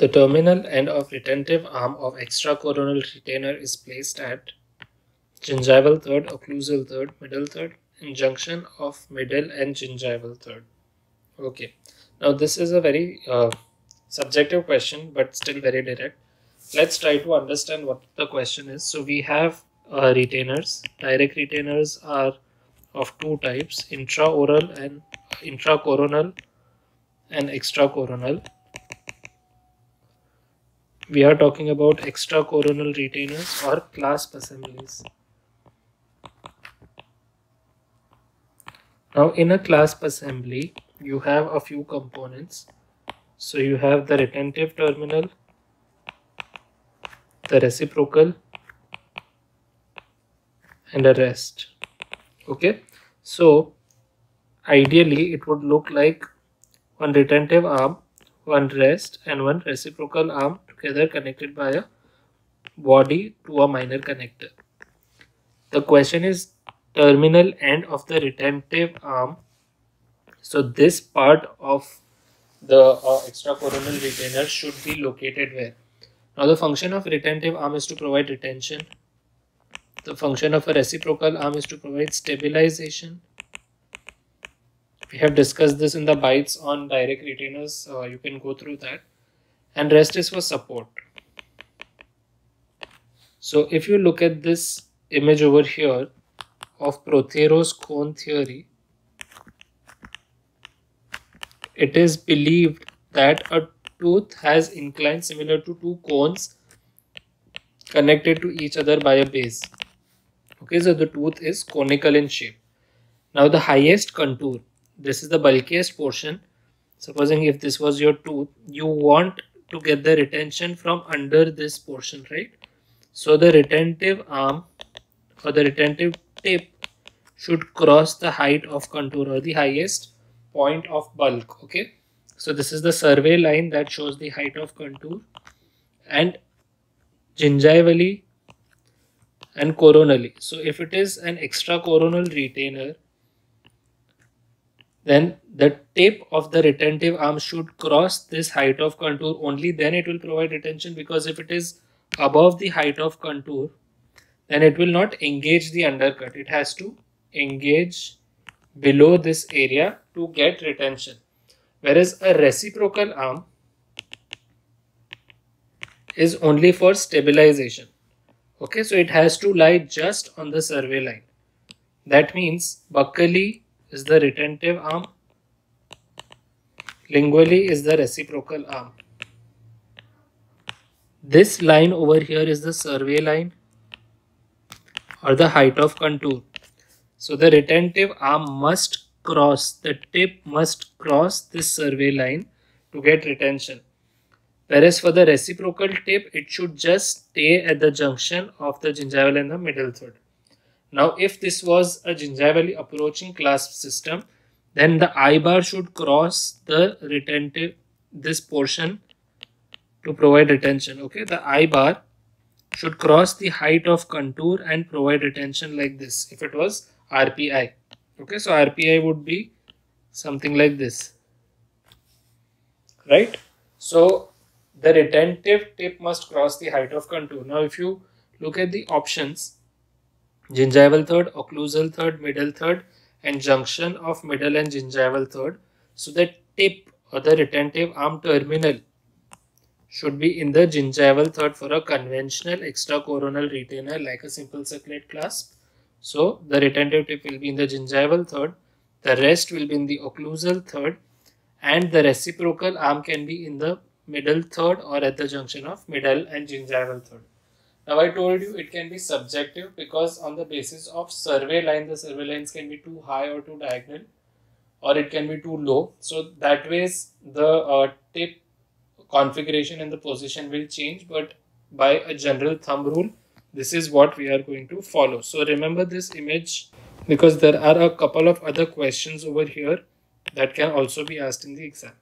The terminal end of retentive arm of extracoronal retainer is placed at gingival third, occlusal third, middle third, and junction of middle and gingival third. Okay, now this is a very uh, subjective question, but still very direct. Let's try to understand what the question is. So we have uh, retainers. Direct retainers are of two types, intraoral and intracoronal and extracoronal we are talking about extracoronal retainers or clasp assemblies. Now in a clasp assembly, you have a few components. So you have the retentive terminal, the reciprocal and a rest. Okay, so ideally it would look like one retentive arm, one rest and one reciprocal arm together connected by a body to a minor connector. The question is terminal end of the retentive arm. So this part of the uh, extracoronal retainer should be located where? Now the function of retentive arm is to provide retention. The function of a reciprocal arm is to provide stabilization. We have discussed this in the bites on direct retainers. Uh, you can go through that and rest is for support. So if you look at this image over here of Prothero's cone theory, it is believed that a tooth has incline similar to two cones connected to each other by a base. Okay, so the tooth is conical in shape. Now the highest contour, this is the bulkiest portion. Supposing if this was your tooth, you want to get the retention from under this portion right? So the retentive arm or the retentive tip should cross the height of contour or the highest point of bulk okay? So this is the survey line that shows the height of contour and gingivally and coronally so if it is an extra coronal retainer then the tip of the retentive arm should cross this height of contour only then it will provide retention because if it is above the height of contour then it will not engage the undercut. It has to engage below this area to get retention. Whereas a reciprocal arm is only for stabilization. Okay so it has to lie just on the survey line. That means buccally is the retentive arm. Lingually is the reciprocal arm. This line over here is the survey line or the height of contour. So the retentive arm must cross, the tip must cross this survey line to get retention. Whereas for the reciprocal tip, it should just stay at the junction of the gingival and the middle third. Now, if this was a gingivally approaching clasp system, then the I bar should cross the retentive, this portion to provide retention. Okay, the I bar should cross the height of contour and provide retention like this if it was RPI. Okay, so RPI would be something like this. Right? So the retentive tip must cross the height of contour. Now, if you look at the options, gingival third, occlusal third, middle third and junction of middle and gingival third. So the tip or the retentive arm terminal should be in the gingival third for a conventional extracoronal retainer like a simple circlet clasp. So the retentive tip will be in the gingival third, the rest will be in the occlusal third and the reciprocal arm can be in the middle third or at the junction of middle and gingival third. Now I told you it can be subjective because on the basis of survey line, the survey lines can be too high or too diagonal or it can be too low. So that ways the uh, tip configuration and the position will change but by a general thumb rule this is what we are going to follow. So remember this image because there are a couple of other questions over here that can also be asked in the exam.